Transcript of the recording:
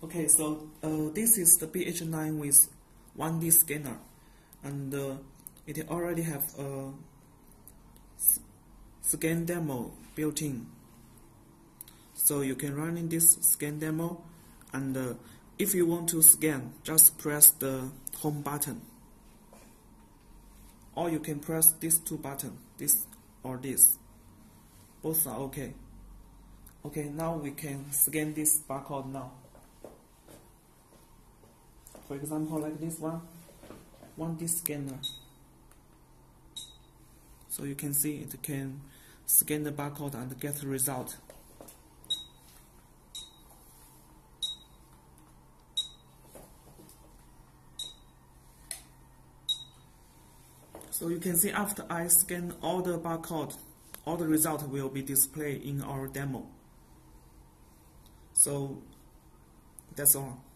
Okay, so uh, this is the BH9 with 1D scanner, and uh, it already have a scan demo built in. So you can run in this scan demo, and uh, if you want to scan, just press the home button, or you can press these two buttons, this or this. Both are okay. Okay, now we can scan this barcode now. For example, like this one, one D scanner. So you can see it can scan the barcode and get the result. So you can see after I scan all the barcode, all the result will be displayed in our demo. So that's all.